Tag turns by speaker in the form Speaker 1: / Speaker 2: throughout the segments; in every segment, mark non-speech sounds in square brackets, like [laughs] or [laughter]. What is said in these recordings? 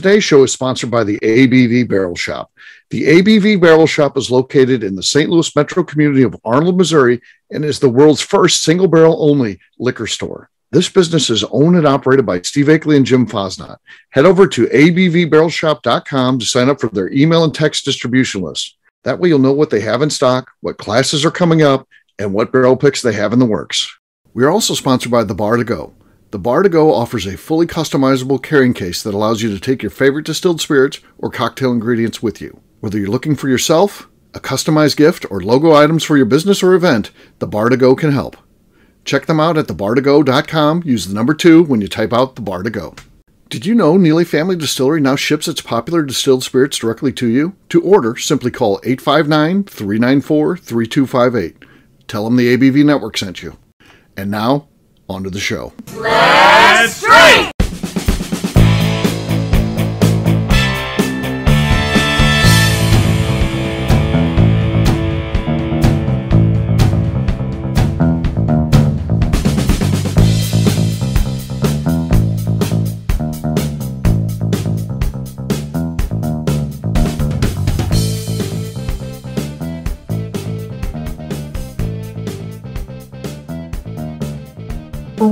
Speaker 1: Today's show is sponsored by the ABV Barrel Shop. The ABV Barrel Shop is located in the St. Louis metro community of Arnold, Missouri, and is the world's first single barrel only liquor store. This business is owned and operated by Steve Akley and Jim Fosnot. Head over to abvbarrelshop.com to sign up for their email and text distribution list. That way, you'll know what they have in stock, what classes are coming up, and what barrel picks they have in the works. We are also sponsored by The Bar to Go. The Bar to Go offers a fully customizable carrying case that allows you to take your favorite distilled spirits or cocktail ingredients with you. Whether you're looking for yourself, a customized gift, or logo items for your business or event, The Bar to Go can help. Check them out at thebar2go.com. Use the number two when you type out The Bar to Go. Did you know Neely Family Distillery now ships its popular distilled spirits directly to you? To order, simply call 859 394 3258. Tell them the ABV Network sent you. And now, on to the show.
Speaker 2: Let's drink!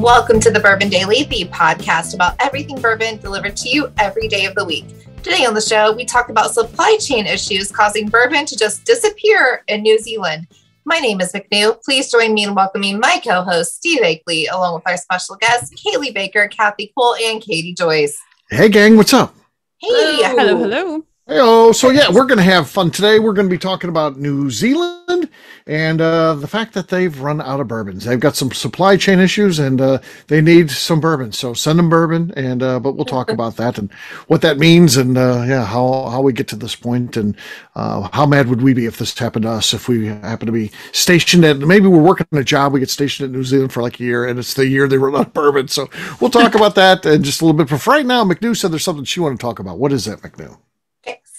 Speaker 3: Welcome to the Bourbon Daily, the podcast about everything bourbon delivered to you every day of the week. Today on the show, we talk about supply chain issues causing bourbon to just disappear in New Zealand. My name is McNew. Please join me in welcoming my co host, Steve Akley, along with our special guests, Kaylee Baker, Kathy Cole, and Katie Joyce.
Speaker 1: Hey, gang, what's up?
Speaker 3: Hey.
Speaker 4: Hello, hello.
Speaker 1: Hey, so yeah, we're going to have fun today. We're going to be talking about New Zealand and uh, the fact that they've run out of bourbons. They've got some supply chain issues and uh, they need some bourbon. So send them bourbon, and uh, but we'll talk about that and what that means and uh, yeah, how how we get to this point and uh, how mad would we be if this happened to us if we happen to be stationed at maybe we're working a job we get stationed at New Zealand for like a year and it's the year they run out of bourbon. So we'll talk about that and just a little bit. But for right now, McNew said there's something she wanted to talk about. What is that, McNew?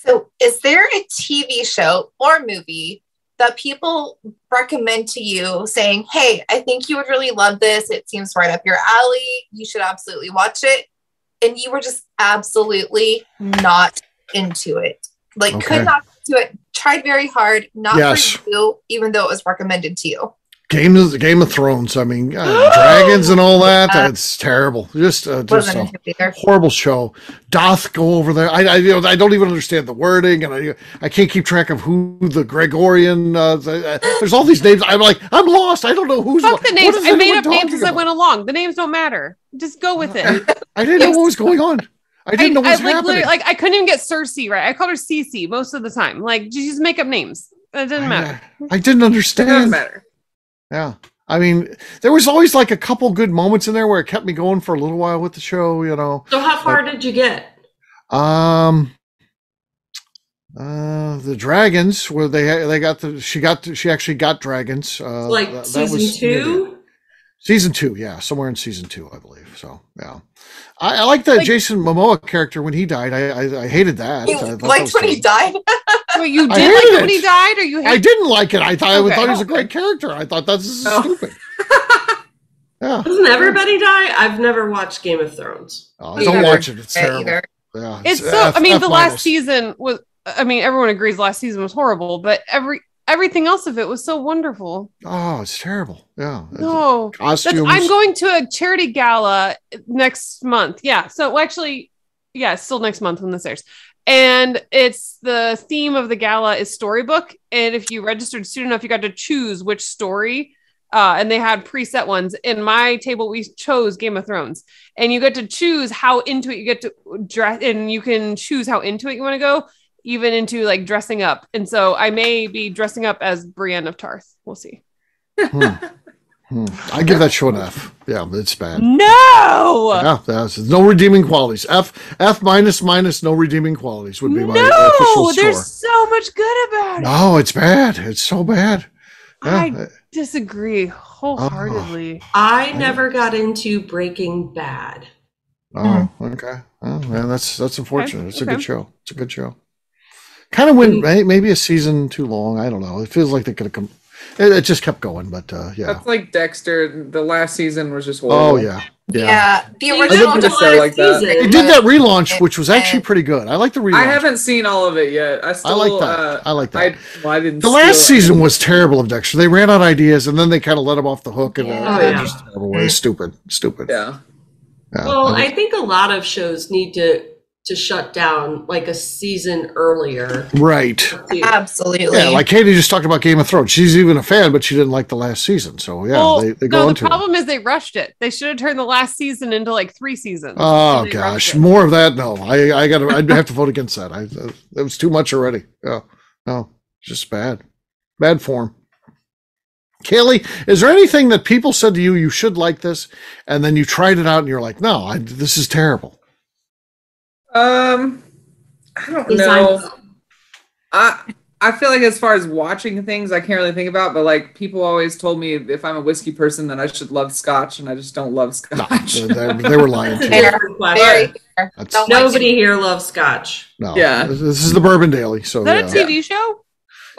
Speaker 3: So, is there a TV show or movie that people recommend to you saying, Hey, I think you would really love this. It seems right up your alley. You should absolutely watch it. And you were just absolutely not into it. Like,
Speaker 1: Okay.
Speaker 3: could not do it. Tried very hard, not
Speaker 1: Yes.
Speaker 3: for you, even though it was recommended to you.
Speaker 1: Game of Game of Thrones. I mean, uh, [gasps] dragons and all that. That's terrible. Just, uh, just a
Speaker 3: into it either.
Speaker 1: horrible show. Doth go over there. I, I, you know, I don't even understand the wording, and I, I can't keep track of who the Gregorian. Uh, the- uh, there's all these names. I'm like, I'm lost. I don't know who's.
Speaker 4: Fuck
Speaker 1: what-
Speaker 4: the names.
Speaker 1: is
Speaker 4: I made up names
Speaker 1: talking
Speaker 4: as I went along. The names don't matter. Just go with it.
Speaker 1: I didn't know what was going on. I didn't know what
Speaker 4: I,
Speaker 1: was
Speaker 4: like
Speaker 1: happening.
Speaker 4: like I couldn't even get Cersei right. I called her Cece most of the time. Like you just make up names. It didn't matter.
Speaker 1: I, I didn't
Speaker 5: It
Speaker 1: understand.
Speaker 5: doesn't matter.
Speaker 1: Yeah. I mean, there was always like a couple good moments in there where it kept me going for a little while with the show, you know.
Speaker 5: So how far did you get?
Speaker 1: Um, uh, the dragons where they they got the she got the, she actually got dragons. Uh,
Speaker 5: Like
Speaker 1: that- that
Speaker 5: season
Speaker 1: was near
Speaker 5: two?
Speaker 1: Season two, yeah, somewhere in season two, I believe. So yeah, I, I like the
Speaker 4: Like-
Speaker 1: Jason Momoa character when he died. I I, I hated that.
Speaker 3: You
Speaker 1: I thought
Speaker 3: liked when he died? [laughs]
Speaker 4: Wait, you
Speaker 1: I
Speaker 4: did like
Speaker 1: hated
Speaker 4: it when he died, or you?
Speaker 1: I
Speaker 4: Hate-
Speaker 1: didn't like it. I thought I thought he was a oh. great character. I thought that's this is
Speaker 5: Oh.
Speaker 1: stupid. [laughs] Yeah,
Speaker 5: Doesn't everybody die? I've never watched Game of Thrones.
Speaker 1: oh, don't
Speaker 3: neither.
Speaker 1: watch it. It's
Speaker 3: Yeah,
Speaker 1: terrible.
Speaker 3: either.
Speaker 1: Yeah,
Speaker 4: It's so.
Speaker 1: F-
Speaker 4: I mean,
Speaker 1: F
Speaker 4: the last
Speaker 1: minus.
Speaker 4: season was. I mean, everyone agrees last season was horrible, but every everything else of it was so wonderful.
Speaker 1: Oh, it's terrible. Yeah,
Speaker 4: No, That's,
Speaker 1: costumes.
Speaker 4: I'm going to a charity gala next month. Yeah. So actually, yeah, still next month when this airs. And it's the theme of the gala is storybook. And if you registered soon enough, you got to choose which story. Uh, and they had preset ones. In my table, we chose Game of Thrones. And you get to choose how into it you get to dress, and you can choose how into it you want to go, even into like dressing up. And so I may be dressing up as Brienne of Tarth. We'll see.
Speaker 1: Hmm. [laughs] Hmm. I give that show an F. Yeah, it's bad.
Speaker 4: No.
Speaker 1: Yeah, that's no redeeming qualities. F F minus minus no redeeming qualities would be my
Speaker 4: no,
Speaker 1: official
Speaker 4: there's so much good about it.
Speaker 1: No, it's bad. It's so bad. Yeah,
Speaker 4: I disagree wholeheartedly.
Speaker 5: I never got into Breaking Bad.
Speaker 1: oh, okay. Oh, man, that's that's unfortunate. it's a
Speaker 4: okay.
Speaker 1: good show. It's a good show. Kind of went maybe a season too long. I don't know. It feels like they could have come. It, it just kept going, but uh, yeah.
Speaker 2: That's like Dexter. The last season was just
Speaker 1: Oh
Speaker 2: horrible.
Speaker 1: yeah,
Speaker 3: Yeah, the original
Speaker 5: don't
Speaker 6: just
Speaker 5: want
Speaker 6: like that.
Speaker 5: season.
Speaker 1: They did that relaunch, which was actually pretty good. I like the relaunch.
Speaker 6: I haven't seen all of it yet. I still
Speaker 1: I like that.
Speaker 6: Uh,
Speaker 1: I like that.
Speaker 6: I, well, I didn't.
Speaker 1: the last
Speaker 6: steal it.
Speaker 1: season was terrible of Dexter. They ran out of ideas, and then they kind of let him off the hook, and
Speaker 3: Yeah.
Speaker 1: uh,
Speaker 5: Oh, yeah.
Speaker 1: just terrible way. Stupid, stupid.
Speaker 6: Yeah.
Speaker 1: Yeah.
Speaker 5: Well,
Speaker 1: I-
Speaker 5: I think a lot of shows need to to shut down like a season earlier.
Speaker 1: right.
Speaker 3: Absolutely.
Speaker 1: Yeah, like Katie just talked about Game of Thrones. She's even a fan, but she didn't like the last season. So yeah,
Speaker 4: well,
Speaker 1: they, they go
Speaker 4: no, the
Speaker 1: into it.
Speaker 4: problem is they rushed it. They should have turned the last season into like three seasons.
Speaker 1: Oh
Speaker 4: and
Speaker 1: gosh, more of that? No, I I got. I'd have to vote against that. I uh, it was too much already. Yeah, no, just bad, bad form. Kaylee, is there anything that people said to you you should like this, and then you tried it out and you're like, no, I, this is terrible.
Speaker 6: Um, I don't
Speaker 5: Design-
Speaker 6: know. I I feel like as far as watching things, I can't really think about. But like people always told me if I'm a whiskey person, then I should love Scotch, and I just don't love Scotch.
Speaker 1: they, they- they were lying to you.
Speaker 3: Fair. [laughs]
Speaker 5: Different question.
Speaker 3: Very fair. Like
Speaker 5: Nobody here loves Scotch.
Speaker 1: No,
Speaker 6: Yeah.
Speaker 1: This, this is the Bourbon Daily, so
Speaker 4: Is that
Speaker 1: yeah.
Speaker 4: a TV show?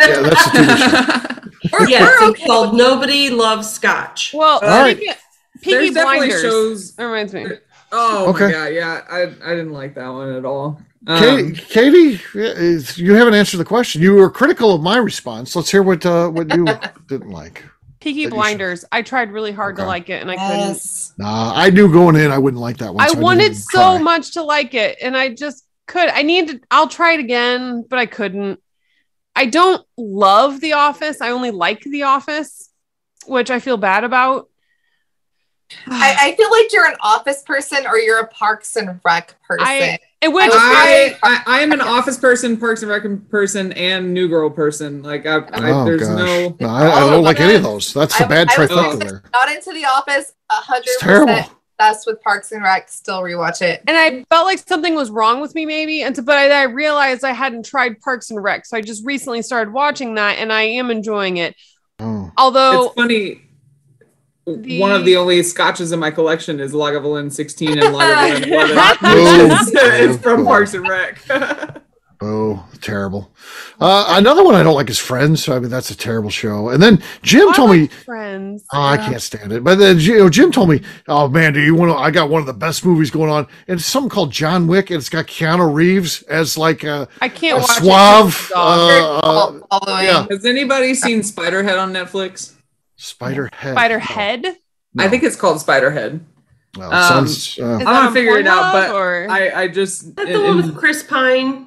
Speaker 1: yeah, that's a TV show. [laughs]
Speaker 3: We're,
Speaker 5: Yes,
Speaker 3: we're okay
Speaker 5: called Nobody Loves Scotch.
Speaker 4: Well,
Speaker 6: All
Speaker 1: right.
Speaker 4: Peaky,
Speaker 6: There's definitely
Speaker 4: Blinders.
Speaker 6: shows.
Speaker 4: That reminds me.
Speaker 6: Oh
Speaker 1: Okay.
Speaker 6: my god, yeah, I I didn't like that one at all. Um,
Speaker 1: Katie, Katie, is- you haven't answered the question. You were critical of my response. Let's hear what uh, what you [laughs] didn't like.
Speaker 4: Peaky
Speaker 1: That you should-
Speaker 4: Blinders. I tried really hard to like it and I couldn't.
Speaker 1: Nah, I knew going in I wouldn't like that one.
Speaker 4: I
Speaker 1: so didn't
Speaker 4: wanted
Speaker 1: even
Speaker 4: so
Speaker 1: try.
Speaker 4: much to like it and I just could. I need. To, I'll try it again, but I couldn't. I don't love The Office. I only like The Office, which I feel bad about.
Speaker 3: I, [sighs] I feel like you're an office person or you're a Parks and Rec person.
Speaker 4: I- and which
Speaker 6: I, I I am an office person, Parks and Rec person, and New Girl person. Like I, I
Speaker 1: Oh
Speaker 6: there's
Speaker 1: gosh,
Speaker 6: no.
Speaker 1: no, I, I don't like any of those. That's the bad
Speaker 3: I was
Speaker 1: trifecta there.
Speaker 3: not into The Office. A hundred
Speaker 1: It's terrible.
Speaker 3: percent. That's with Parks and Rec. Still rewatch it.
Speaker 4: and I felt like something was wrong with me, maybe. And so, but I, I realized I hadn't tried Parks and Rec, so I just recently started watching that, and I am enjoying it.
Speaker 1: Oh.
Speaker 4: Although
Speaker 6: It's funny.
Speaker 4: The-
Speaker 6: One of the only scotches in my collection is Lagavulin 16 and Lagavulin [laughs] 11.
Speaker 1: Boom. [laughs]
Speaker 6: it's, it's from Parks and Rec. [laughs]
Speaker 1: Oh, terrible. Uh, another one I don't like is Friends. I mean, that's a terrible show. And then Jim
Speaker 4: I
Speaker 1: told me,
Speaker 4: Friends.
Speaker 1: oh, I can't stand it. But then you know, Jim told me, oh man, do you want to? I got one of the best movies going on, and it's something called John Wick, and it's got Keanu Reeves as like a,
Speaker 4: I can't
Speaker 1: a
Speaker 4: watch it.
Speaker 1: suave.
Speaker 3: Very
Speaker 1: Uh, uh, yeah.
Speaker 6: Has anybody seen Spiderhead on Netflix?
Speaker 1: Spider Head.
Speaker 4: Spider Head.
Speaker 1: No.
Speaker 6: I think it's called Spiderhead.
Speaker 1: Well,
Speaker 6: um,
Speaker 1: sounds. Uh,
Speaker 6: I'm gonna figure it out, but
Speaker 4: or
Speaker 6: I, I just
Speaker 5: Is that the one with Chris Pine?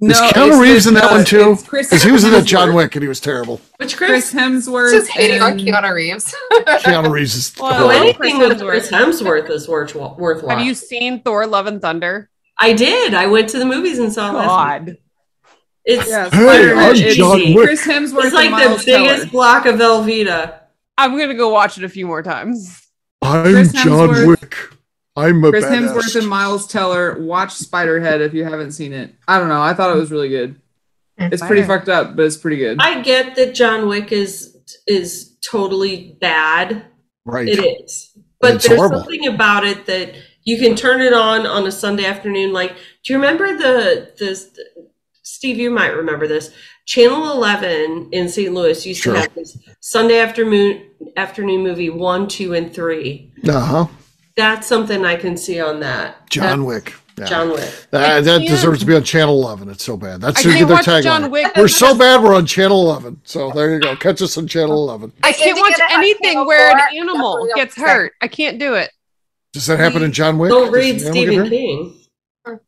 Speaker 1: Is
Speaker 6: no,
Speaker 1: Keanu
Speaker 6: it's
Speaker 1: Reeves
Speaker 6: with,
Speaker 1: in that
Speaker 6: uh,
Speaker 1: one too?
Speaker 6: Chris
Speaker 1: Because he was in that John
Speaker 6: Hemsworth.
Speaker 1: Wick, and he was terrible.
Speaker 5: Which
Speaker 6: Chris
Speaker 5: Chris?
Speaker 6: Hemsworth.
Speaker 3: Just hating on
Speaker 6: and-
Speaker 3: Keanu Reeves. [laughs]
Speaker 1: Keanu Reeves is.
Speaker 4: Well,
Speaker 5: Oh, anything
Speaker 4: Chris
Speaker 5: with Chris Hemsworth is worth worth
Speaker 4: have you seen Thor: Love and Thunder?
Speaker 5: I did. I went to the movies and saw last week.
Speaker 4: God,
Speaker 5: It's
Speaker 6: Yeah,
Speaker 1: Hey,
Speaker 6: Spiderhead.
Speaker 1: I'm
Speaker 6: It's
Speaker 1: John Wick.
Speaker 6: Chris Hemsworth
Speaker 5: it's like
Speaker 6: and
Speaker 5: the biggest
Speaker 6: Teller.
Speaker 5: block of Velveeta.
Speaker 4: I'm gonna go watch it a few more times.
Speaker 1: I'm
Speaker 6: Chris
Speaker 1: John
Speaker 6: Hemsworth-
Speaker 1: Wick. I'm a
Speaker 6: Chris
Speaker 1: badass.
Speaker 6: Hemsworth and Miles Teller. Watch Spiderhead if you haven't seen it. I don't know. I thought it was really good. It's pretty fucked up, but it's pretty good.
Speaker 5: I get that John Wick is is totally bad.
Speaker 1: Right.
Speaker 5: It is, but
Speaker 1: It's
Speaker 5: there's
Speaker 1: horrible.
Speaker 5: something about it that you can turn it on on a Sunday afternoon. Like, do you remember the the Steve? You might remember this. Channel Eleven in St. Louis used
Speaker 1: Sure.
Speaker 5: to have this Sunday afternoon afternoon movie one, two, and three.
Speaker 1: Uh huh.
Speaker 5: That's something I can see on that.
Speaker 1: John
Speaker 5: That's
Speaker 1: Wick. Yeah.
Speaker 5: John Wick.
Speaker 1: That, that deserves to be on Channel 11. It's so bad. That's
Speaker 4: I
Speaker 1: their,
Speaker 4: can't
Speaker 1: their
Speaker 4: watch
Speaker 1: tagline.
Speaker 4: John Wick.
Speaker 1: We're so bad. We're on Channel 11. So there you go. Catch us on Channel 11.
Speaker 4: I can't watch anything where an animal gets
Speaker 3: upset.
Speaker 4: hurt. I can't do it.
Speaker 1: Does that happen in John Wick?
Speaker 5: Don't read
Speaker 1: the
Speaker 5: Stephen? King.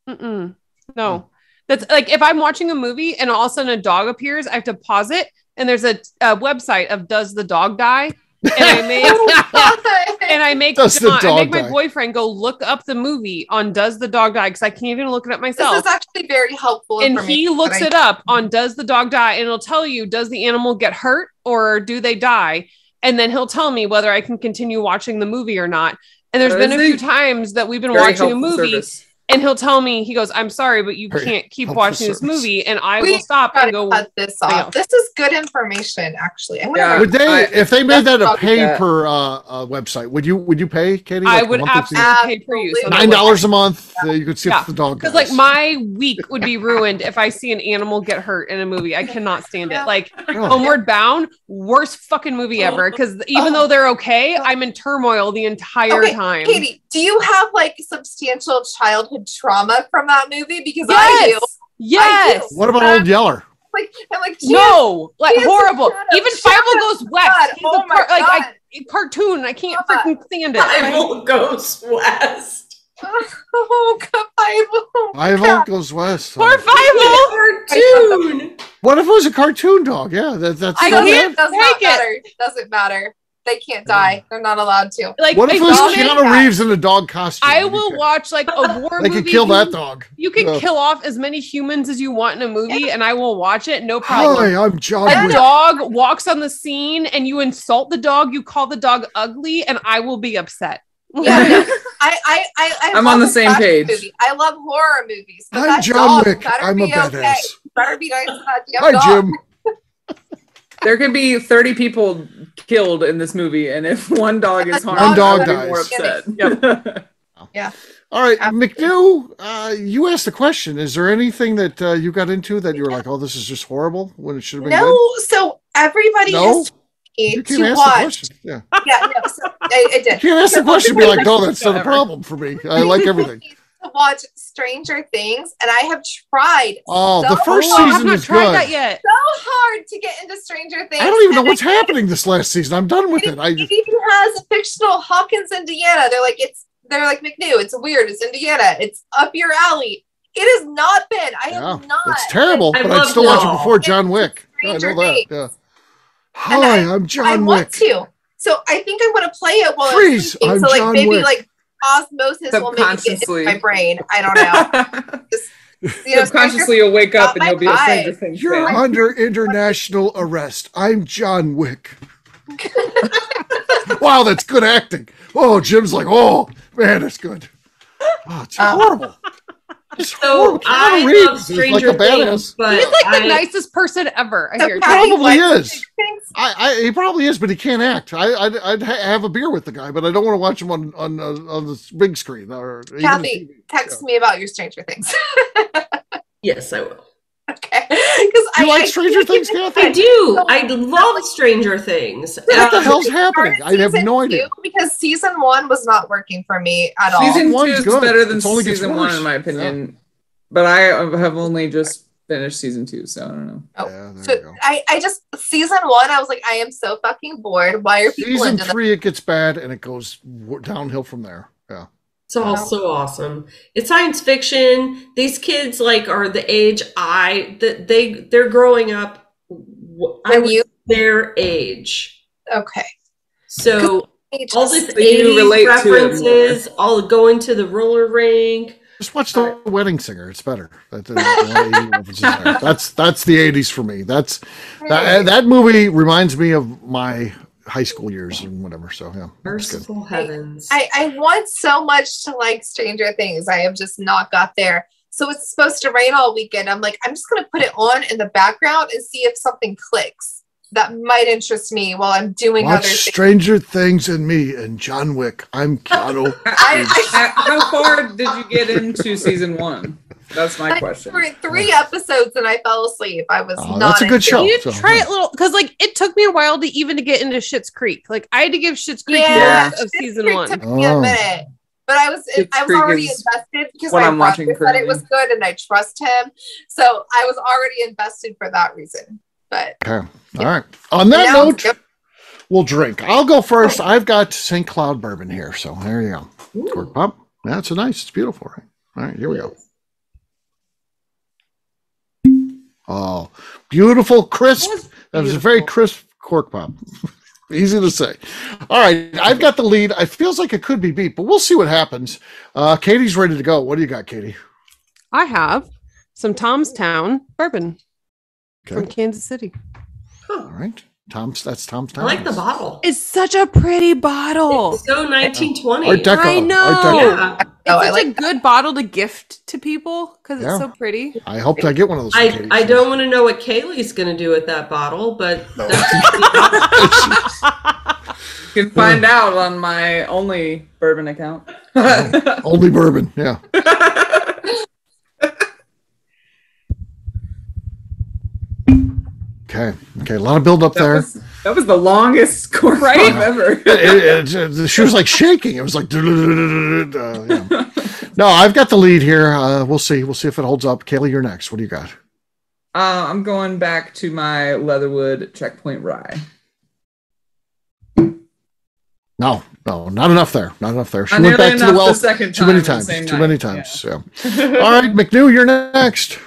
Speaker 4: Mm-mm. No, that's like if I'm watching a movie and all of a sudden a dog appears, I have to pause it. And there's a, a website of does the dog die? And I [laughs] make [laughs] and I make John- I make my
Speaker 1: die?
Speaker 4: boyfriend go look up the movie on Does the Dog Die because I can't even look it up myself.
Speaker 3: this
Speaker 4: myself.
Speaker 3: is actually very helpful.
Speaker 4: and he looks
Speaker 3: that I-
Speaker 4: it up on Does the Dog Die and it'll tell you does the animal get hurt or do they die? And then he'll tell me whether I can continue watching the movie or not. And there's
Speaker 6: That
Speaker 4: been a few times that we've been watching a movie
Speaker 6: service.
Speaker 4: And he'll tell me, he goes, "I'm sorry, but you can't keep watching this movie," and I
Speaker 3: We
Speaker 4: will stop and go.
Speaker 3: cut this
Speaker 4: I know.
Speaker 3: off. This is good information, actually.
Speaker 6: Yeah.
Speaker 1: Would they,
Speaker 6: I-
Speaker 1: if they made that a pay
Speaker 6: probably
Speaker 1: per uh, uh, website, would you would you pay, Katie?
Speaker 4: I
Speaker 1: like a
Speaker 4: would
Speaker 1: monthly fee?
Speaker 4: absolutely pay per use
Speaker 3: Absolutely.
Speaker 1: nine dollars a month. Uh, you could see
Speaker 4: Yeah.
Speaker 1: if the dog
Speaker 4: Because like my week would be ruined if I see an animal get hurt in a movie. I cannot stand
Speaker 3: Yeah.
Speaker 4: it. Like [laughs]
Speaker 1: Really?
Speaker 4: Homeward Bound, worst fucking movie ever. Because even though they're okay, I'm in turmoil the entire
Speaker 3: Okay,
Speaker 4: time.
Speaker 3: Katie, do you have like substantial childhood trauma from that movie? Because I do.
Speaker 4: Yes, yes.
Speaker 1: What about Old Yeller?
Speaker 3: Like, I'm like,
Speaker 4: No, like horrible. Even
Speaker 3: shut
Speaker 4: Goes West.
Speaker 3: God,
Speaker 4: He's
Speaker 3: oh
Speaker 4: a
Speaker 3: my
Speaker 4: car- like I,
Speaker 3: God.
Speaker 4: cartoon. I can't
Speaker 3: Mama.
Speaker 4: freaking stand it.
Speaker 5: Fievel goes west. [laughs]
Speaker 3: oh, God, Fievel.
Speaker 1: Five goes west.
Speaker 4: Poor Five
Speaker 5: Cartoon.
Speaker 1: What if it was a cartoon dog? Yeah, that, that's
Speaker 4: I can't-
Speaker 3: Does not
Speaker 4: Take it.
Speaker 3: matter. Doesn't matter. They can't die. They're not allowed to.
Speaker 4: Like
Speaker 1: What if
Speaker 4: a
Speaker 1: it was
Speaker 4: dog-
Speaker 1: Keanu Reeves in a dog costume?
Speaker 4: I will watch like a [laughs] war
Speaker 1: They
Speaker 4: movie.
Speaker 1: could kill that dog.
Speaker 4: You can
Speaker 1: Yeah.
Speaker 4: kill off as many humans as you want in a movie, and I will watch it. No problem.
Speaker 1: Hi, I'm John
Speaker 4: a
Speaker 1: Wick.
Speaker 4: dog walks on the scene and you insult the dog, you call the dog ugly, and I will be upset.
Speaker 3: Yeah, [laughs] I, I, I, I
Speaker 6: I'm on the same page.
Speaker 3: Movie. I love horror movies. But
Speaker 1: I'm John
Speaker 3: dog
Speaker 1: Wick. I'm a
Speaker 3: be okay.
Speaker 1: badass.
Speaker 3: Better be nice to that damn
Speaker 1: Hi,
Speaker 3: dog.
Speaker 1: Jim. [laughs]
Speaker 6: There could be 30 people killed in this movie, and if one dog is harmed,
Speaker 1: One dog dies.
Speaker 6: more upset. [laughs] Yeah.
Speaker 1: All right,
Speaker 3: Absolutely.
Speaker 1: McNew, uh, you asked the question. Is there anything that uh, you got into that you were like, "Oh, this is just horrible," when it should have been
Speaker 3: No, so everybody
Speaker 1: good?
Speaker 3: has
Speaker 1: No,
Speaker 3: told me
Speaker 1: you
Speaker 3: to
Speaker 1: can't ask the question. Yeah,
Speaker 3: Yeah, no, so I, I
Speaker 1: you
Speaker 3: did.
Speaker 1: can't ask the question. Be like, "No, that's not a problem for me. I like everything." [laughs]
Speaker 3: To watch Stranger Things, and I have tried
Speaker 1: Oh, the first
Speaker 4: I have
Speaker 1: season
Speaker 4: not
Speaker 1: is
Speaker 4: tried
Speaker 1: good.
Speaker 4: that yet.
Speaker 3: so hard to get into Stranger Things.
Speaker 1: I don't even know what's happening this last season. I'm done with it. I
Speaker 3: It
Speaker 1: just,
Speaker 3: even has a fictional Hawkins, Indiana. They're like, it's they're like McNew. It's weird. It's Indiana. It's up your alley. It has not been. I
Speaker 1: yeah,
Speaker 3: have not.
Speaker 1: it's terrible,
Speaker 5: I
Speaker 1: but I'd
Speaker 5: love
Speaker 1: still watch it before John Wick. Yeah, I
Speaker 3: Stranger
Speaker 1: know that.
Speaker 3: Things.
Speaker 1: Yeah. Hi,
Speaker 3: I-
Speaker 1: I'm
Speaker 3: I
Speaker 1: John
Speaker 3: want
Speaker 1: Wick.
Speaker 3: to. So I think I want to play it while
Speaker 1: Freeze,
Speaker 3: I'm sleeping.
Speaker 1: I'm
Speaker 3: so like
Speaker 1: John
Speaker 3: maybe
Speaker 1: Wick.
Speaker 3: like osmosis will make it into my brain. I don't know. [laughs] You know,
Speaker 6: Subconsciously, you'll wake up and you'll be
Speaker 3: my
Speaker 6: a Stranger. Things
Speaker 1: You're
Speaker 6: fan.
Speaker 1: under international arrest. I'm John Wick. [laughs] wow, that's good acting. Oh, Jim's like, oh man, that's good. Oh, it's
Speaker 3: Uh,
Speaker 1: horrible. It's
Speaker 5: So. I
Speaker 1: Keanu
Speaker 5: love Stranger
Speaker 1: like a.
Speaker 5: Things, but
Speaker 4: He's like the
Speaker 5: I,
Speaker 4: nicest person ever. I hear.
Speaker 3: Patty
Speaker 1: Probably
Speaker 3: likes
Speaker 1: is. I, I, he probably is, but he can't act. I, I'd, I'd ha- have a beer with the guy, but I don't want to watch him on on uh, on the big screen or
Speaker 3: Kathy,
Speaker 1: TV.
Speaker 3: text me about your Stranger Things. [laughs]
Speaker 5: yes, I will.
Speaker 3: okay, because
Speaker 1: You like Stranger Things, Kathy?
Speaker 5: I do. I love Stranger Things.
Speaker 1: What the hell's happening? I have no idea.
Speaker 3: because season one was not working for me at all.
Speaker 6: Season two is
Speaker 1: good.
Speaker 6: better than
Speaker 1: only
Speaker 6: season one, in my opinion. But I have only just finished season two, so I don't know.
Speaker 3: Oh,
Speaker 1: Yeah, there you
Speaker 3: So
Speaker 1: go.
Speaker 3: I, I just season one, I was like, I am so fucking bored. Why are people
Speaker 1: Season
Speaker 3: into this?
Speaker 1: three, it gets bad and it goes downhill from there. Yeah.
Speaker 5: It's all so awesome. It's science fiction. These kids like are the age I that they they're growing up. w- I
Speaker 3: When
Speaker 5: was
Speaker 3: you
Speaker 5: their age.
Speaker 3: okay?
Speaker 5: So all this
Speaker 6: So you relate
Speaker 5: '80s
Speaker 6: to it
Speaker 5: references, all going to the roller rink.
Speaker 1: Just watch the [laughs] Wedding Singer. It's better. That, the 80 references [laughs] there. That's that's the '80s for me. That's that, that movie reminds me of my high school years and whatever. So yeah.
Speaker 5: Merciful heavens!
Speaker 3: I, I want so much to like Stranger Things. I have just not got there. So it's supposed to rain all weekend. I'm like, I'm just gonna put it on in the background and see if something clicks. That might interest me while I'm doing
Speaker 1: Watch
Speaker 3: other.
Speaker 1: Stranger Things and me and John Wick. I'm [laughs] Keanu.
Speaker 3: I, I,
Speaker 6: How far did you get into season one? That's my
Speaker 3: I
Speaker 6: question.
Speaker 3: for three episodes and I fell asleep. I was
Speaker 1: Oh,
Speaker 3: not.
Speaker 1: that's a good show.
Speaker 4: You
Speaker 1: so,
Speaker 4: try
Speaker 1: yeah.
Speaker 4: it little because like it took me a while to even to get into Schitt's Creek. Like I had to give Schitt's Creek
Speaker 3: Yeah,
Speaker 4: most of
Speaker 3: Schitt's
Speaker 4: season
Speaker 3: Creek
Speaker 4: one.
Speaker 3: Took me a
Speaker 1: Oh.
Speaker 3: minute, but I was
Speaker 6: Schitt's
Speaker 3: I was
Speaker 6: Creek
Speaker 3: already invested because my
Speaker 6: I'm watching
Speaker 3: brother said it was good and I trust him. So I was already invested for that reason. But
Speaker 1: Okay. All right. On that
Speaker 3: now-
Speaker 1: note, we'll drink. I'll go first. I've got St. Cloud bourbon here. So there you go. Cork pop. That's a nice. It's beautiful, right? All right. Here we go. Oh, beautiful, crisp.
Speaker 4: was
Speaker 1: That was a very crisp cork pop. [laughs] Easy to say. All right, I've got the lead. It feels like it could be beat, but we'll see what happens. Uh, Katie's ready to go. What do you got, Katie?
Speaker 4: I have some Tom's Town bourbon from Kansas City.
Speaker 1: All right, Tom's. That's Tom's. Town.
Speaker 5: I like the bottle.
Speaker 4: It's such a pretty bottle.
Speaker 5: It's so 1920.
Speaker 1: Art Deco.
Speaker 4: I know.
Speaker 1: Art Deco.
Speaker 5: Yeah.
Speaker 3: Oh, I
Speaker 4: such a
Speaker 3: like
Speaker 4: good bottle to gift to people because
Speaker 7: Yeah.
Speaker 4: it's so pretty.
Speaker 7: I hope I get one of those.
Speaker 5: I, I don't want to know what Kaylee's going to do with that bottle, but
Speaker 7: No.
Speaker 5: that's [laughs]
Speaker 6: You can find out on my only bourbon account. [laughs]
Speaker 7: Only bourbon. Yeah. [laughs] Okay. Okay. A lot of build up
Speaker 6: That
Speaker 7: there.
Speaker 6: was, that was the longest [laughs] cork
Speaker 4: Right?
Speaker 6: pop ever.
Speaker 7: It- it- it- she was like shaking. It was like. uh, yeah. No, I've got the lead here. Uh, we'll see. We'll see if it holds up. Kaylee, you're next. What do you got?
Speaker 6: Uh, I'm going back to my Leatherwood Checkpoint Rye.
Speaker 7: No, no, not enough there. Not enough there. She
Speaker 6: Not
Speaker 7: went back to the well
Speaker 6: the second
Speaker 7: too many times. Too
Speaker 6: night.
Speaker 7: many
Speaker 6: Yeah.
Speaker 7: times. So, [laughs] all right, McNew, you're next.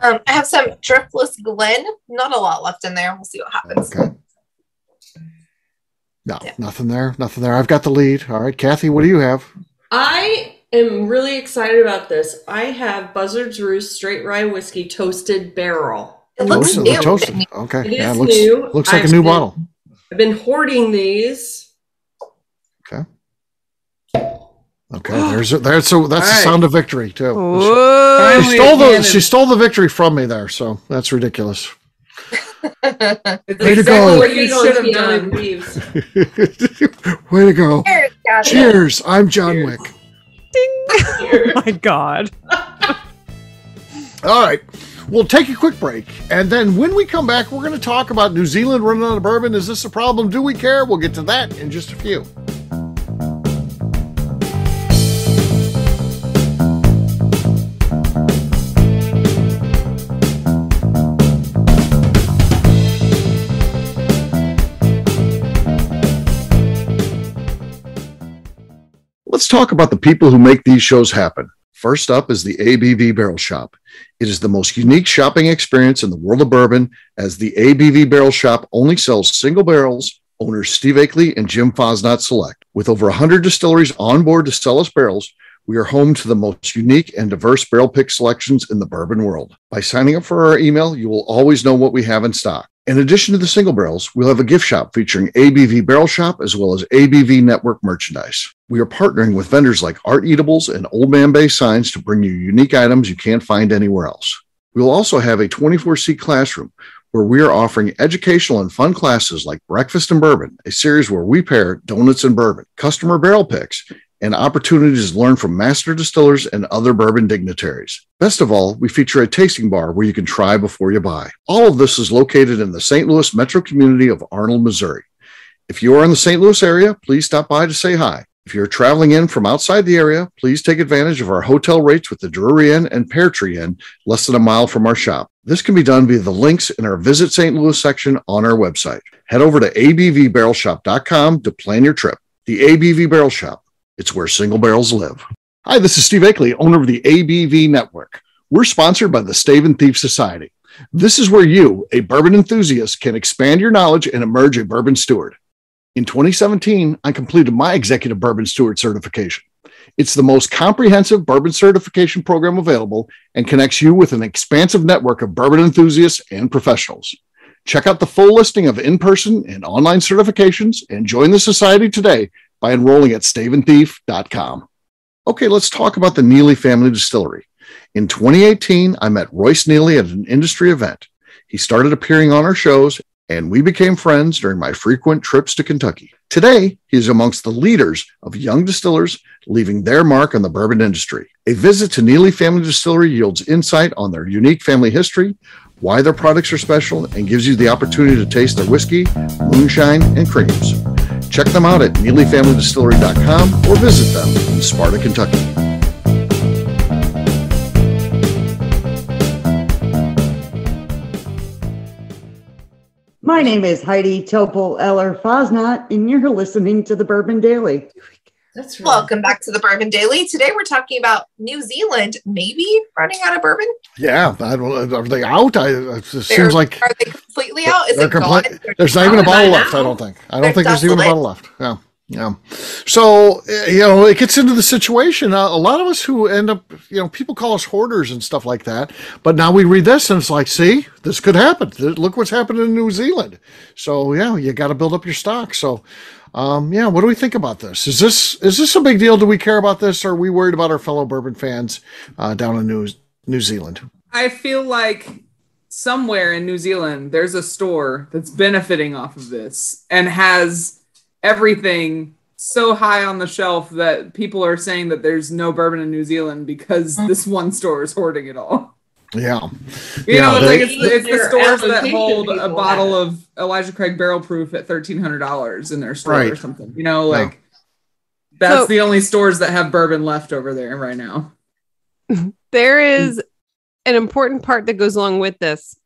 Speaker 3: Um, I have some driftless Glen. Not a lot left in there. We'll see what happens.
Speaker 7: Okay. No,
Speaker 3: Yeah.
Speaker 7: nothing there. Nothing there. I've got the lead. All right, Kathy, what do you have?
Speaker 5: I am really excited about this. I have Buzzard's Roost Straight Rye Whiskey Toasted Barrel.
Speaker 3: It looks
Speaker 7: Toasted-
Speaker 3: new.
Speaker 7: toasted. Okay.
Speaker 5: It
Speaker 7: yeah,
Speaker 5: is
Speaker 7: it looks
Speaker 5: new.
Speaker 7: looks like
Speaker 5: I've
Speaker 7: a new
Speaker 5: been-
Speaker 7: bottle.
Speaker 5: I've been hoarding these.
Speaker 7: Okay, Okay, [gasps] there's a, there's a, that's the sound of victory too.
Speaker 4: Whoa.
Speaker 7: She
Speaker 6: Finally,
Speaker 7: stole the she stole the victory from me there, so that's ridiculous. [laughs]
Speaker 6: It's
Speaker 7: Way to go.
Speaker 6: what you should have
Speaker 5: Keanu
Speaker 6: done.
Speaker 5: Reeves. [laughs]
Speaker 7: Way to go!
Speaker 3: Cheers, guys.
Speaker 7: Cheers! I'm John
Speaker 5: Cheers.
Speaker 7: Wick. [laughs]
Speaker 4: Oh my god.
Speaker 7: All right, we'll take a quick break, and then when we come back, we're going to talk about New Zealand running out of bourbon. Is this a problem? Do we care? We'll get to that in just a few. Let's talk about the people who make these shows happen. First up is the ABV Barrel Shop. It is the most unique shopping experience in the world of bourbon, as the ABV Barrel Shop only sells single barrels. Owners Steve Akley and Jim Fosnot select. With over 100 distilleries on board to sell us barrels, we are home to the most unique and diverse barrel pick selections in the bourbon world. By signing up for our email, you will always know what we have in stock. In addition to the single barrels, we'll have a gift shop featuring ABV Barrel Shop as well as ABV Network merchandise. We are partnering with vendors like Art Eatables and Old Man Bay Signs to bring you unique items you can't find anywhere else. We will also have a 24 seat classroom where we are offering educational and fun classes like Breakfast and Bourbon, a series where we pair donuts and bourbon, customer barrel picks, and opportunities to learn from master distillers and other bourbon dignitaries. Best of all, we feature a tasting bar where you can try before you buy. All of this is located in the St. Louis metro community of Arnold, Missouri. If you are in the St. Louis area, please stop by to say hi. If you're traveling in from outside the area, please take advantage of our hotel rates with the Drury Inn and Pear Tree Inn, less than a mile from our shop. This can be done via the links in our Visit St. Louis section on our website. Head over to abvbarrelshop.com to plan your trip. The ABV Barrel Shop. It's where single barrels live. Hi, this is Steve Akley, owner of the ABV Network. We're sponsored by the Stave and Thief Society. This is where you, a bourbon enthusiast, can expand your knowledge and emerge a bourbon steward. In 2017, I completed my executive bourbon steward certification. It's the most comprehensive bourbon certification program available and connects you with an expansive network of bourbon enthusiasts and professionals. Check out the full listing of in person and online certifications and join the society today by enrolling at staveandthief.com. Okay, let's talk about the Neely Family Distillery. In 2018, I met Royce Neely at an industry event. He started appearing on our shows, and we became friends during my frequent trips to Kentucky. Today, he is amongst the leaders of young distillers leaving their mark on the bourbon industry. A visit to Neely Family Distillery yields insight on their unique family history, why their products are special, and gives you the opportunity to taste their whiskey, moonshine, and creams. Check them out at NeelyFamilyDistillery.com or visit them in Sparta, Kentucky.
Speaker 8: My name is Heidi Topol Eller Fosnot, and you're listening to the Bourbon Daily.
Speaker 5: That's right.
Speaker 3: Welcome back to the Bourbon Daily. Today we're talking about New Zealand maybe running out of bourbon.
Speaker 7: Yeah, I don't, are they out? I, it
Speaker 3: They're-
Speaker 7: seems like
Speaker 3: Are they completely out? Is
Speaker 7: they're
Speaker 3: it gone? They're
Speaker 7: there's not even a bottle
Speaker 5: by
Speaker 7: left. I don't think. I don't
Speaker 3: They're
Speaker 7: think there's even a bottle left. Yeah, yeah. So uh, you know, it gets into the situation. Uh, a lot of us who end up, you know, people call us hoarders and stuff like that. But now we read this and it's like, see, this could happen. Look what's happened in New Zealand. So yeah, you got to build up your stock. So.
Speaker 1: Um, yeah, what do we think about this? Is this is this a big deal? Do we care about this? Or are we worried about our fellow bourbon fans uh, down in New New Zealand?
Speaker 6: I feel like somewhere in New Zealand there's a store that's benefiting off of this and has everything so high on the shelf that people are saying that there's no bourbon in New Zealand because
Speaker 3: Mm.
Speaker 6: this one store is hoarding it all.
Speaker 1: Yeah,
Speaker 6: You
Speaker 1: Yeah,
Speaker 6: know, it's
Speaker 1: they-
Speaker 6: like it's, it's the stores that hold a bottle
Speaker 5: have.
Speaker 6: of Elijah Craig Barrel Proof at thirteen hundred dollars in their store or something. You know,
Speaker 1: Yeah.
Speaker 6: like that's
Speaker 4: So-
Speaker 6: the only stores that have bourbon left over there right now. [laughs]
Speaker 4: There is an important part that goes along with this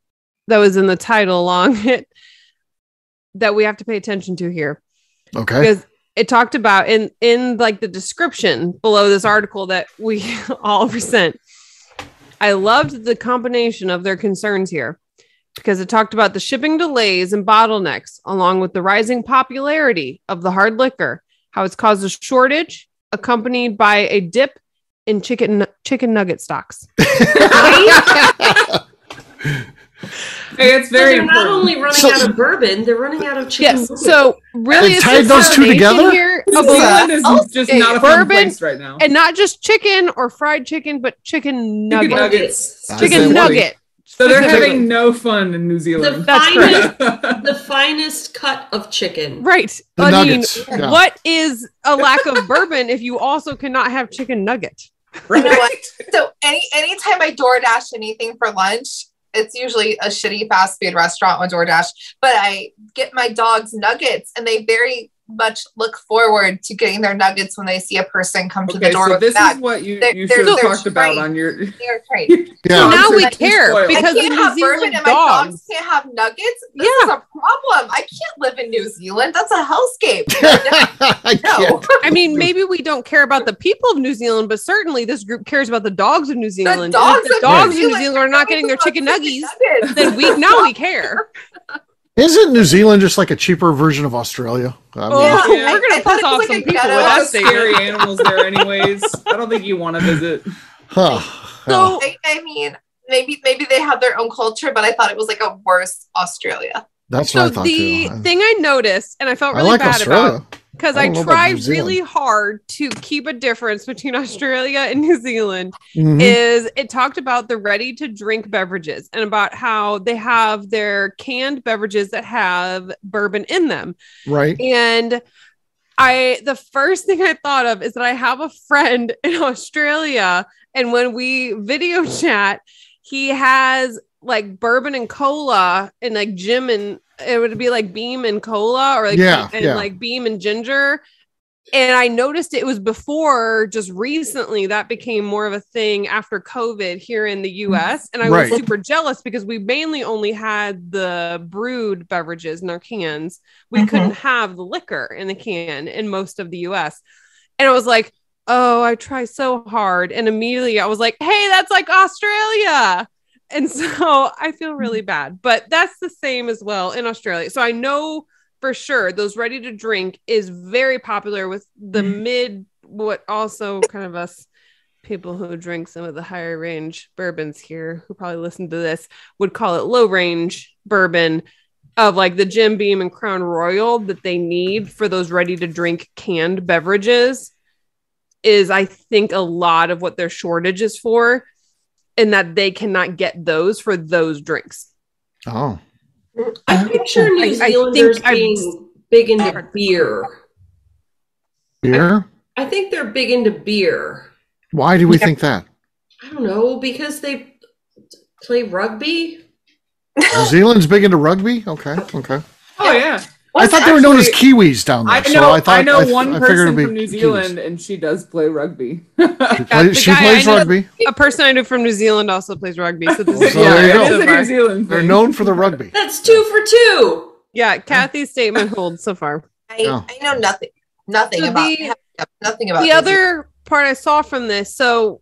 Speaker 4: that was in the title along [laughs] it that we have to pay attention to here
Speaker 1: okay.
Speaker 4: because it talked about in in like the description below this article that we [laughs] all present i loved the combination of their concerns here because it talked about the shipping delays and bottlenecks along with the rising popularity of the hard liquor how it's caused a shortage accompanied by a dip in chicken chicken nugget stocks [laughs] [laughs]
Speaker 6: Hey, it's
Speaker 5: So
Speaker 6: very
Speaker 5: they're not only running
Speaker 1: So-
Speaker 5: out of bourbon, they're running out of chicken.
Speaker 4: yes
Speaker 5: nuggets.
Speaker 4: so really it's
Speaker 1: tied those two together?
Speaker 4: here
Speaker 6: New
Speaker 4: of
Speaker 6: Zealand is
Speaker 3: else
Speaker 6: just not a
Speaker 4: bourbon
Speaker 6: place right now.
Speaker 4: and not just chicken or fried chicken but chicken nugget
Speaker 6: Chicken nuggets.
Speaker 1: Chicken
Speaker 4: chicken nugget
Speaker 6: So they're having no fun in New Zealand.
Speaker 5: The finest,
Speaker 6: That's [laughs]
Speaker 5: the finest cut of chicken.
Speaker 4: Right.
Speaker 1: The
Speaker 4: I
Speaker 1: nuggets.
Speaker 4: mean,
Speaker 1: yeah.
Speaker 4: what is a lack of bourbon if you also cannot have chicken nugget?
Speaker 3: You know [laughs] what? So any anytime I DoorDash anything for lunch, it's usually a shitty fast food restaurant on DoorDash. But I get my dogs nuggets, and they very much look forward to getting their nuggets when they see a person come to the door
Speaker 6: so
Speaker 3: with
Speaker 6: this
Speaker 3: a bag.
Speaker 6: is what you,
Speaker 3: They're-
Speaker 6: you should have
Speaker 3: they're
Speaker 6: talked about on your.
Speaker 3: They're [laughs] trained.
Speaker 1: Yeah.
Speaker 4: So now we care
Speaker 6: spoiled.
Speaker 4: because
Speaker 3: I can't have bourbon
Speaker 4: Zealand
Speaker 3: and my dogs
Speaker 4: dogs.
Speaker 3: can't have nuggets. This is
Speaker 4: Yeah.
Speaker 3: a problem. I can't live in New Zealand. That's a hellscape. [laughs]
Speaker 1: I
Speaker 3: no.
Speaker 1: can't.
Speaker 4: I mean, maybe we don't care about the people of New Zealand, but certainly this group cares about the dogs of New Zealand. And
Speaker 3: dogs
Speaker 4: if the
Speaker 3: of
Speaker 4: dogs
Speaker 3: New
Speaker 4: of New
Speaker 3: Zealand
Speaker 4: Zealand are not getting their chicken nuggies,
Speaker 3: nuggets.
Speaker 4: then we now we [laughs] care.
Speaker 1: Isn't New Zealand just like a cheaper version of Australia? I mean,
Speaker 4: Oh,
Speaker 3: Yeah,
Speaker 4: we're gonna
Speaker 3: I
Speaker 4: piss off
Speaker 3: like
Speaker 4: some
Speaker 3: a
Speaker 4: people with that
Speaker 6: Lots of
Speaker 4: statement.
Speaker 6: scary [laughs] animals there, anyways. I don't think you want to visit.
Speaker 1: huh.
Speaker 4: So
Speaker 3: I, I mean, maybe maybe they have their own culture, but I thought it was like a worse Australia.
Speaker 1: That's
Speaker 4: so
Speaker 1: what I thought
Speaker 4: the
Speaker 1: too.
Speaker 4: thing I noticed, and I felt
Speaker 1: I
Speaker 4: really
Speaker 1: like
Speaker 4: bad
Speaker 1: Australia.
Speaker 4: about because
Speaker 1: I
Speaker 4: I,
Speaker 1: don't know about
Speaker 4: tried really hard to keep a difference between [laughs] Australia and New Zealand.
Speaker 1: Mhm.
Speaker 4: Is it talked about the ready to drink beverages and about how they have their canned beverages that have bourbon in them.
Speaker 1: right?
Speaker 4: And I the first thing I thought of is that I have a friend in [laughs] Australia, and when we video [laughs] chat, he has like bourbon and cola and like Jim and it would be like beam and cola or like
Speaker 1: Yeah,
Speaker 4: and
Speaker 1: yeah.
Speaker 4: like beam and ginger. And I noticed it was before just recently that became more of a thing after COVID here in the US. And I
Speaker 1: Right.
Speaker 4: was super jealous because we mainly only had the brewed beverages in our cans. We
Speaker 3: Mhm.
Speaker 4: couldn't have the liquor in the can in most of the US. And I was like, oh, I try so hard. And immediately I was like, hey, that's like Australia. And so [laughs] I feel really bad, but that's the same as well in Australia. So I know for sure those ready to drink is very popular with the mm-hmm. mid, what also kind of us people who drink some of the higher range bourbons here who probably listen to this would call it low range bourbon of like the Jim Beam and Crown Royal that they need for those ready to drink canned beverages is I think a lot of what their shortage is for and that they cannot get those for those drinks.
Speaker 1: Oh,
Speaker 5: I picture New
Speaker 4: I- I think
Speaker 5: Zealanders
Speaker 4: I'm-
Speaker 5: being big into beer.
Speaker 1: beer.
Speaker 5: I think they're big into beer.
Speaker 1: Why do we think that?
Speaker 5: I don't know because they play rugby.
Speaker 1: New Zealand's big into rugby. Okay, okay.
Speaker 6: Oh yeah.
Speaker 1: I thought they were known as Kiwis down there.
Speaker 6: I know.
Speaker 1: so I thought
Speaker 6: I know
Speaker 1: I,
Speaker 6: one
Speaker 1: I figured
Speaker 6: person
Speaker 1: it'd be
Speaker 6: from New
Speaker 1: Kiwis.
Speaker 6: Zealand, and she does play rugby. [laughs]
Speaker 1: She,
Speaker 4: the
Speaker 1: plays, she
Speaker 4: guy
Speaker 1: plays
Speaker 4: know-
Speaker 1: rugby.
Speaker 4: A person I know from New Zealand also plays rugby. So this [laughs] is
Speaker 1: So there you go.
Speaker 6: it is a. New Zealand
Speaker 1: They're known for the rugby. [laughs]
Speaker 5: That's two for two.
Speaker 4: Yeah, Kathy's statement holds so far.
Speaker 3: I,
Speaker 1: Yeah.
Speaker 3: I know nothing, nothing
Speaker 4: So
Speaker 3: about
Speaker 4: the-
Speaker 3: nothing about
Speaker 4: the other part I saw from this, so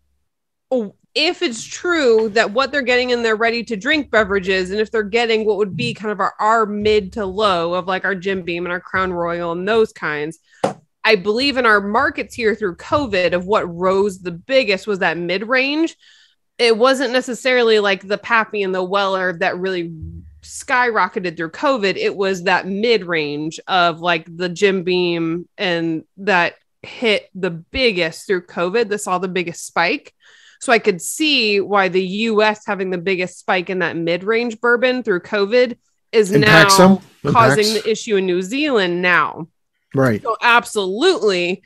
Speaker 4: oh, if it's true that what they're getting in their ready to drink beverages, and if they're getting what would be kind of our, our mid to low of like our Jim Beam and our Crown Royal and those kinds, I believe in our markets here through COVID of what rose the biggest was that mid range. It wasn't necessarily like the Pappy and the Weller that really skyrocketed through COVID, it was that mid range of like the Jim Beam and that hit the biggest through COVID that saw the biggest spike. So I could see why the US having the biggest spike in that mid range bourbon through COVID is
Speaker 1: Impacts
Speaker 4: now
Speaker 1: them.
Speaker 4: causing
Speaker 1: Impacts.
Speaker 4: the issue in New Zealand now.
Speaker 1: Right.
Speaker 4: So absolutely,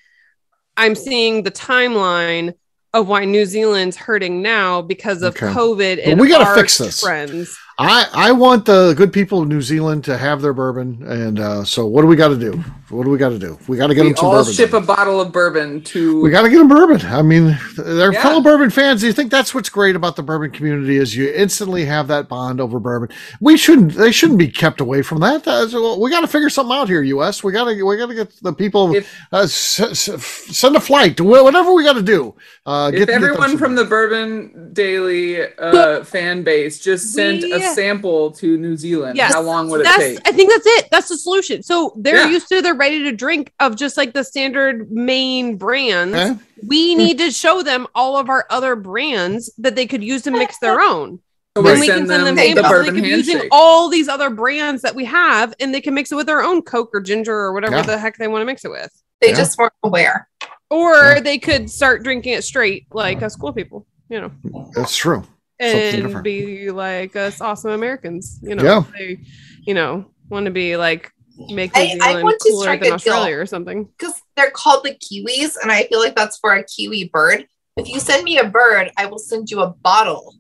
Speaker 4: I'm seeing the timeline of why New Zealand's hurting now because of
Speaker 1: Okay.
Speaker 4: COVID and
Speaker 1: we gotta fix this.
Speaker 4: trends.
Speaker 1: I, I want the good people of New Zealand to have their bourbon. And uh, so what do we got to do? What do we got to do? We got to get
Speaker 6: We
Speaker 1: them some
Speaker 6: all
Speaker 1: bourbon.
Speaker 6: ship
Speaker 1: then.
Speaker 6: a bottle of bourbon to.
Speaker 1: We got to get them bourbon. I mean, they're
Speaker 6: Yeah.
Speaker 1: fellow bourbon fans. Do you think that's what's great about the bourbon community is you instantly have that bond over bourbon. We shouldn't. They shouldn't be kept away from that. That's- we got to figure something out here, U.S. We got to. We got to get the people.
Speaker 6: If-
Speaker 1: uh, s- s- send a flight. Whatever we got to do. Uh,
Speaker 6: if
Speaker 1: get, get
Speaker 6: everyone
Speaker 1: some-
Speaker 6: from the Bourbon Daily uh, fan base just sent
Speaker 4: We-
Speaker 6: a sample to New Zealand,
Speaker 4: Yes,
Speaker 6: how long would it
Speaker 4: that's
Speaker 6: take?
Speaker 4: I think that's it. That's the solution. So they're
Speaker 6: Yeah.
Speaker 4: used to they're ready to drink of just like the standard main brands.
Speaker 1: Eh?
Speaker 4: We need to show them all of our other brands that they could use to mix their own. [laughs]
Speaker 6: So
Speaker 4: Then
Speaker 1: Right.
Speaker 4: we can send them
Speaker 6: the
Speaker 4: samples. so They
Speaker 6: bourbon
Speaker 4: could be using all these other brands that we have, and they can mix it with their own Coke or ginger or whatever
Speaker 1: Yeah.
Speaker 4: the heck they want to mix it with.
Speaker 3: They
Speaker 1: Yeah.
Speaker 3: just weren't aware.
Speaker 4: Or
Speaker 1: Yeah.
Speaker 4: they could start drinking it straight, like us cool people, you know,
Speaker 1: That's true. Something
Speaker 4: and be like us awesome Americans, you know.
Speaker 1: Yeah.
Speaker 4: They, you know, want to be like make New
Speaker 3: I- I
Speaker 4: Zealand
Speaker 3: want to
Speaker 4: cooler than
Speaker 3: a deal.
Speaker 4: Australia or something.
Speaker 3: because they're called the kiwis, and I feel like that's for a kiwi bird. If you send me a bird, I will send you a bottle.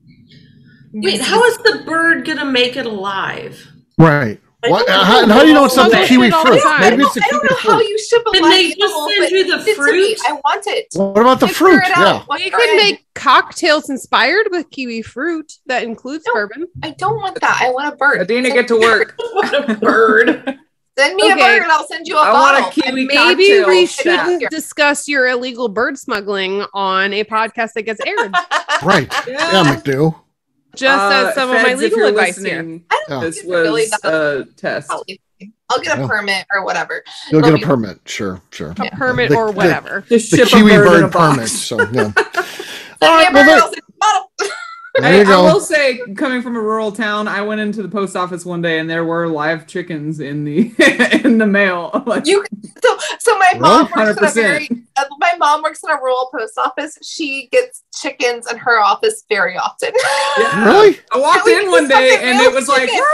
Speaker 5: Wait, how is the bird gonna make it alive?
Speaker 1: Right.
Speaker 3: I
Speaker 1: What,
Speaker 3: don't
Speaker 1: uh,
Speaker 3: know.
Speaker 1: how, how do you know it's not the kiwi
Speaker 4: shit all the
Speaker 1: fruit?
Speaker 3: I
Speaker 1: Maybe
Speaker 3: don't,
Speaker 1: it's the
Speaker 3: I don't
Speaker 1: kiwi
Speaker 3: know how
Speaker 1: fruit.
Speaker 3: you ship a
Speaker 5: Can
Speaker 3: live
Speaker 5: they just send you the
Speaker 3: send it to me.
Speaker 5: fruit?
Speaker 3: I want it.
Speaker 1: What about the
Speaker 3: Figure
Speaker 1: fruit? Yeah.
Speaker 3: out. What
Speaker 4: You could make cocktails inspired with kiwi fruit that includes
Speaker 3: No.
Speaker 4: bourbon.
Speaker 3: I don't want that. I want a bird.
Speaker 6: Adina,
Speaker 3: Send
Speaker 6: get to work. [laughs]
Speaker 5: What a bird.
Speaker 3: Send me a bird, and I'll send you a
Speaker 6: I
Speaker 3: bottle.
Speaker 6: want a kiwi
Speaker 4: Maybe
Speaker 6: cocktail
Speaker 4: we shouldn't discuss your illegal bird smuggling on a podcast that gets aired. [laughs]
Speaker 1: Right. Yeah, McDo.
Speaker 4: Just
Speaker 6: Uh,
Speaker 4: as some of my legal advice here.
Speaker 3: I don't
Speaker 1: Yeah.
Speaker 6: This
Speaker 3: think it's really
Speaker 6: was
Speaker 3: that-
Speaker 6: a test.
Speaker 3: Probably. I'll get a
Speaker 1: Yeah.
Speaker 3: permit or whatever.
Speaker 1: You'll get
Speaker 3: It'll
Speaker 1: a
Speaker 3: be-
Speaker 1: permit. Sure, sure.
Speaker 4: A permit
Speaker 1: The-
Speaker 4: or whatever.
Speaker 6: Just
Speaker 1: The
Speaker 6: ship
Speaker 1: kiwi
Speaker 6: bird,
Speaker 1: bird permit. So yeah.
Speaker 3: Send [laughs]
Speaker 1: All
Speaker 3: me a
Speaker 1: right. Well,
Speaker 3: bird,
Speaker 1: there,
Speaker 3: I'll you a
Speaker 6: I,
Speaker 1: you
Speaker 6: I
Speaker 1: go.
Speaker 6: will say, coming from a rural town, I went into the post office one day and there were live chickens in the [laughs] in the mail. Like,
Speaker 3: You [laughs] so so my mom
Speaker 1: Really?
Speaker 3: works in a
Speaker 6: 100%.
Speaker 3: very my mom works in a rural post office. She gets chickens in her office very often.
Speaker 6: Yeah. [laughs]
Speaker 1: Really?
Speaker 6: I walked
Speaker 3: Yeah,
Speaker 6: in one day and it was like
Speaker 3: chicken.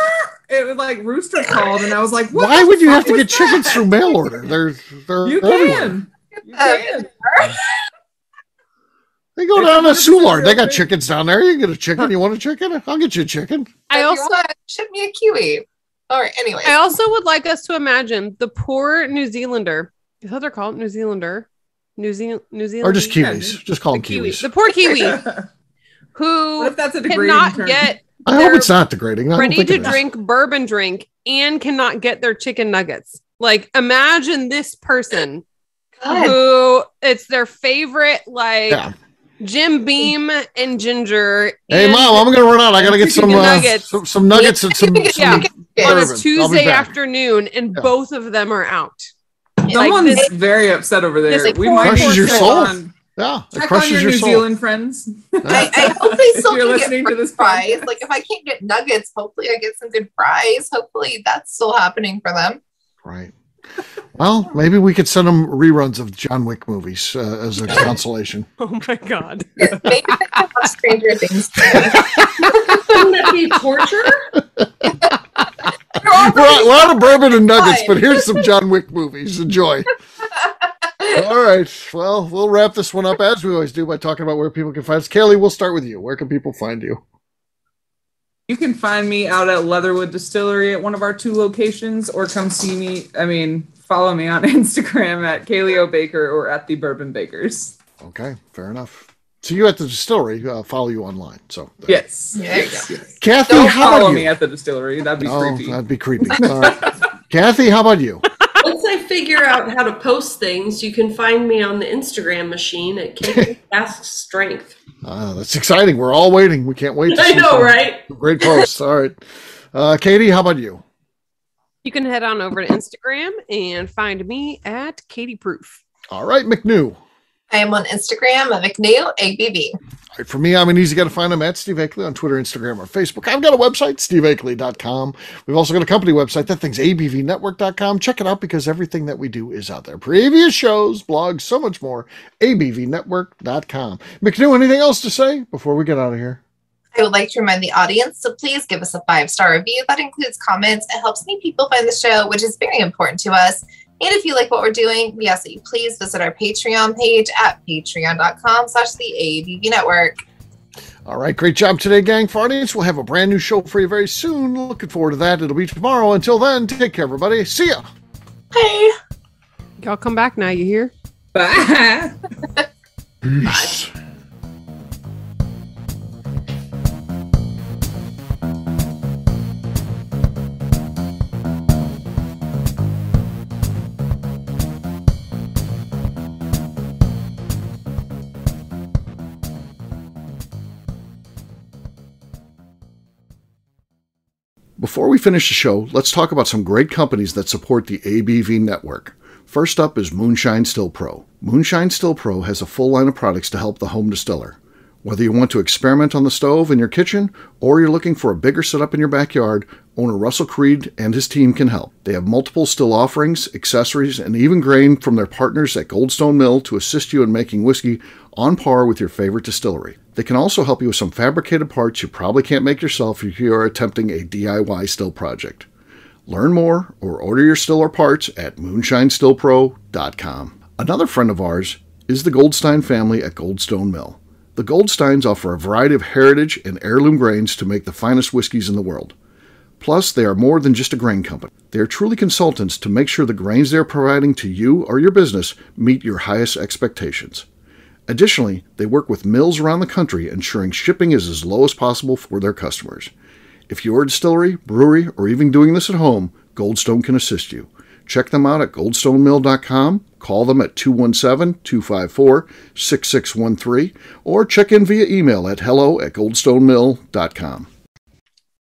Speaker 6: it was like rooster called and I was like, what
Speaker 1: Why would you have to
Speaker 6: was
Speaker 1: get chickens through mail order? They're they're
Speaker 6: You
Speaker 1: everywhere.
Speaker 6: can. You can.
Speaker 1: They go down to
Speaker 6: come
Speaker 1: Soulard. They got chickens down there. You can get a chicken. You want a chicken? I'll get you a chicken.
Speaker 4: I
Speaker 3: If
Speaker 4: also
Speaker 3: wanna ship me a kiwi. All right. Anyway,
Speaker 4: I also would like us to imagine the poor New Zealander. Is that what they're called? New Zealander? New Zealand New Zealand
Speaker 1: Or just kiwis. Just call
Speaker 4: the
Speaker 1: them
Speaker 4: kiwi.
Speaker 1: kiwis.
Speaker 4: The poor kiwi [laughs]
Speaker 6: what
Speaker 4: who
Speaker 6: if that's a degrading
Speaker 4: cannot
Speaker 6: term?
Speaker 4: get
Speaker 1: I hope it's not degrading. I don't
Speaker 4: ready to
Speaker 1: it is.
Speaker 4: drink bourbon drink and cannot get their chicken nuggets. Like imagine this person
Speaker 3: God,
Speaker 4: who it's their favorite like
Speaker 1: Yeah.
Speaker 4: Jim Beam and Ginger.
Speaker 1: Hey,
Speaker 4: and
Speaker 1: mom, I'm gonna run out. I gotta get some
Speaker 4: Chicken
Speaker 1: uh,
Speaker 4: nuggets.
Speaker 1: some, some nuggets and some, [laughs]
Speaker 3: Yeah.
Speaker 1: some
Speaker 4: on
Speaker 1: bourbon.
Speaker 4: a
Speaker 1: I'll be
Speaker 4: Tuesday afternoon, and
Speaker 1: Yeah.
Speaker 4: both of them are out. Like
Speaker 6: Someone's
Speaker 4: this-
Speaker 6: very upset over there.
Speaker 3: Like,
Speaker 6: we
Speaker 3: four
Speaker 6: might
Speaker 1: Crushes your
Speaker 6: to check
Speaker 1: soul.
Speaker 6: on,
Speaker 1: Yeah, it
Speaker 6: check on
Speaker 1: crushes
Speaker 6: your
Speaker 1: your
Speaker 6: New
Speaker 1: soul.
Speaker 6: Zealand friends. [laughs]
Speaker 3: I, I hope they still
Speaker 6: you're
Speaker 3: can
Speaker 6: listening
Speaker 3: get
Speaker 6: to this
Speaker 3: fries.
Speaker 6: podcast.
Speaker 3: Like if I can't get nuggets, hopefully I get some good fries. Hopefully that's still happening for them.
Speaker 1: Right. Well, maybe we could send them reruns of John Wick movies uh, as a consolation. [laughs]
Speaker 4: Oh my god! [laughs]
Speaker 3: Maybe they can watch Stranger Things.
Speaker 5: Wouldn't that be torture?
Speaker 3: You're
Speaker 1: We're out, we're out of bourbon and nuggets, but here's some John Wick movies. Enjoy. [laughs] All right. Well, we'll wrap this one up as we always do by talking about where people can find us. Kaylee, we'll start with you. Where can people find you?
Speaker 6: You can find me out at Leatherwood Distillery at one of our two locations, or come see me. I mean, follow me on [laughs] Instagram at Kaylee O'Baker or at the Bourbon Bakers.
Speaker 1: Okay, fair enough. See you at the distillery. Uh, follow you online. So,
Speaker 6: Yes. Yes, yes.
Speaker 1: Kathy,
Speaker 6: Don't
Speaker 1: how
Speaker 6: follow
Speaker 1: about
Speaker 6: me
Speaker 1: you?
Speaker 6: at the distillery. That'd be
Speaker 1: oh,
Speaker 6: creepy.
Speaker 1: that'd be creepy. [laughs] All right. Kathy, how about you?
Speaker 5: Once I figure out how to post things, you can find me on the Instagram machine at Kate [laughs] Ask Strength.
Speaker 1: Uh, that's exciting. We're all waiting. We can't wait. To [laughs]
Speaker 5: I
Speaker 1: see
Speaker 5: know,
Speaker 1: some
Speaker 5: right?
Speaker 1: Great posts. All right. Uh, Katie, how about you?
Speaker 4: You can head on over to Instagram and find me at Katie Proof.
Speaker 1: All right, McNew.
Speaker 3: I am on Instagram at
Speaker 7: McNeil right, for me, I'm an easy guy to find. I'm at Steve Akley on Twitter, Instagram, or Facebook. I've got a website, steveakley.com. We've also got a company website. That thing's abvnetwork.com. Check it out because everything that we do is out there. Previous shows, blogs, so much more. abvnetwork.com. McNew, anything else to say before we get out of here?
Speaker 3: I would like to remind the audience to please give us a five star review. That includes comments. It helps many people find the show, which is very important to us. And if you like what we're doing, we ask that you please visit our Patreon page at patreon.com slash the ABV network.
Speaker 7: All right, great job today, gang. For audience, we'll have a brand new show for you very soon. Looking forward to that. It'll be tomorrow. Until then, take care, everybody. See ya.
Speaker 3: Hey.
Speaker 4: Y'all come back now, you hear?
Speaker 6: Bye.
Speaker 7: Peace. [laughs] [laughs] finish the show, let's talk about some great companies that support the ABV network. First up is Moonshine Still Pro. Moonshine Still Pro has a full line of products to help the home distiller. Whether you want to experiment on the stove in your kitchen or you're looking for a bigger setup in your backyard, owner Russell Creed and his team can help. They have multiple still offerings, accessories, and even grain from their partners at Goldstone Mill to assist you in making whiskey on par with your favorite distillery. They can also help you with some fabricated parts you probably can't make yourself if you are attempting a DIY still project. Learn more or order your still or parts at moonshinestillpro.com. Another friend of ours is the Goldstein family at Goldstone Mill. The Goldsteins offer a variety of heritage and heirloom grains to make the finest whiskeys in the world. Plus, they are more than just a grain company. They are truly consultants to make sure the grains they are providing to you or your business meet your highest expectations. Additionally, they work with mills around the country ensuring shipping is as low as possible for their customers. If you're a distillery, brewery, or even doing this at home, Goldstone can assist you. Check them out at goldstonemill.com, call them at 217 254 6613, or check in via email at hello at goldstonemill.com.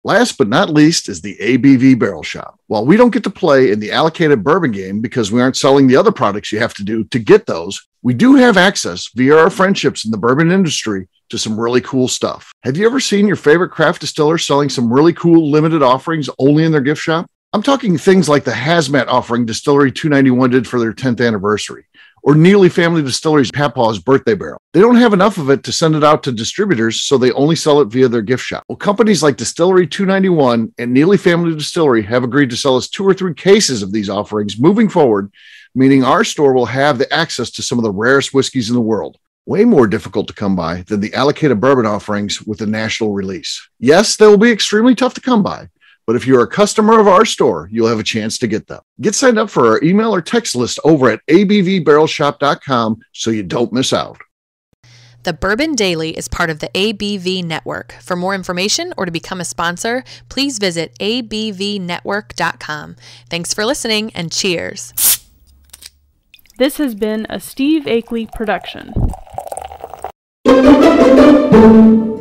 Speaker 7: Last but not least is the ABV Barrel Shop. While we don't get to play in the allocated bourbon game because we aren't selling the other products you have to do to get those, we do have access via our friendships in the bourbon industry to some really cool stuff. Have you ever seen your favorite craft distiller selling some really cool limited offerings only in their gift shop? I'm talking things like the hazmat offering Distillery 291 did for their 10th anniversary, or Neeley Family Distillery's Papaw's birthday barrel. They don't have enough of it to send it out to distributors, so they only sell it via their gift shop. Well, companies like Distillery 291 and Neeley Family Distillery have agreed to sell us two or three cases of these offerings moving forward, meaning our store will have the access to some of the rarest whiskeys in the world way more difficult to come by than the allocated bourbon offerings with a national release. Yes, they will be extremely tough to come by, but if you're a customer of our store, you'll have a chance to get them. Get signed up for our email or text list over at abvbarrelshop.com so you don't miss out.
Speaker 9: The Bourbon Daily is part of the ABV Network. For more information or to become a sponsor, please visit abvnetwork.com. Thanks for listening and cheers.
Speaker 10: This has been a Steve Akley production.
Speaker 11: Thank you.